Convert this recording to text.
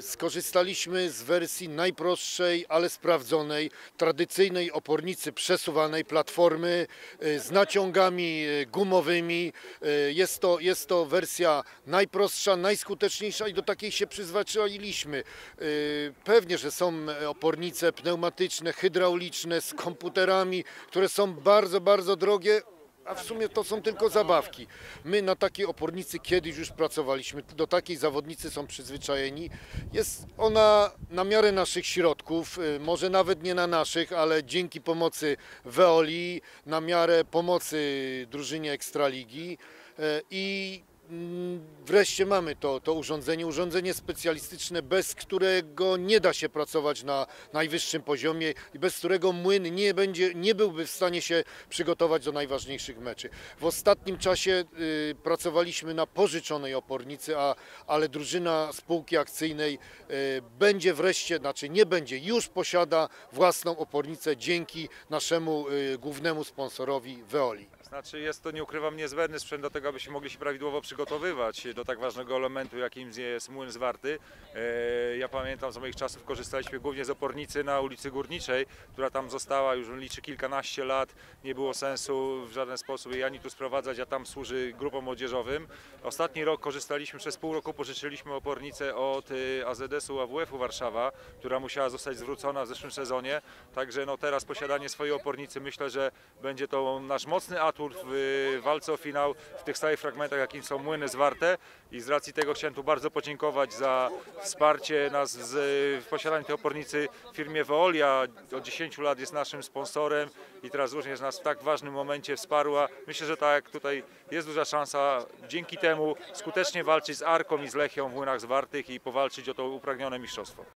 Skorzystaliśmy z wersji najprostszej, ale sprawdzonej, tradycyjnej opornicy przesuwanej platformy y, z naciągami y, gumowymi. Y, Jest to, jest to wersja najprostsza, najskuteczniejsza i do takiej się przyzwyczailiśmy. Pewnie, że są opornice pneumatyczne, hydrauliczne z komputerami, które są bardzo, bardzo drogie. A w sumie to są tylko zabawki. My na takiej opornicy kiedyś już pracowaliśmy, do takiej zawodnicy są przyzwyczajeni. Jest ona na miarę naszych środków, y, może nawet nie na naszych, ale dzięki pomocy Veoli, na miarę pomocy drużynie Ekstraligi y, i wreszcie mamy to, to urządzenie, urządzenie specjalistyczne, bez którego nie da się pracować na najwyższym poziomie i bez którego młyn nie, będzie, nie byłby w stanie się przygotować do najważniejszych meczy. W ostatnim czasie y, pracowaliśmy na pożyczonej opornicy, a, ale drużyna spółki akcyjnej y, będzie wreszcie, znaczy nie będzie, już posiada własną opornicę dzięki naszemu y, głównemu sponsorowi Veoli. Znaczy jest to, nie ukrywam, niezbędny sprzęt do tego, abyśmy mogli się prawidłowo przygotowywać do tak ważnego elementu, jakim jest młyn zwarty. E, Ja pamiętam z moich czasów korzystaliśmy głównie z opornicy na ulicy Górniczej, która tam została, już liczy kilkanaście lat. Nie było sensu w żaden sposób jej ani tu sprowadzać, a tam służy grupom młodzieżowym. Ostatni rok korzystaliśmy, przez pół roku pożyczyliśmy opornicę od y, AZS-u AWF-u Warszawa, która musiała zostać zwrócona w zeszłym sezonie. Także no teraz posiadanie swojej opornicy myślę, że będzie to nasz mocny atut w y, walce o finał w tych stałych fragmentach, jakim są młyny zwarte. I z racji tego chciałem tu bardzo podziękować za wsparcie nas z, w posiadaniu tej opornicy firmie Veolia. Od 10 lat jest naszym sponsorem i teraz również nas w tak ważnym momencie wsparła. Myślę, że tak tutaj jest duża szansa dzięki temu skutecznie walczyć z Arką i z Lechią w młynach zwartych i powalczyć o to upragnione mistrzostwo.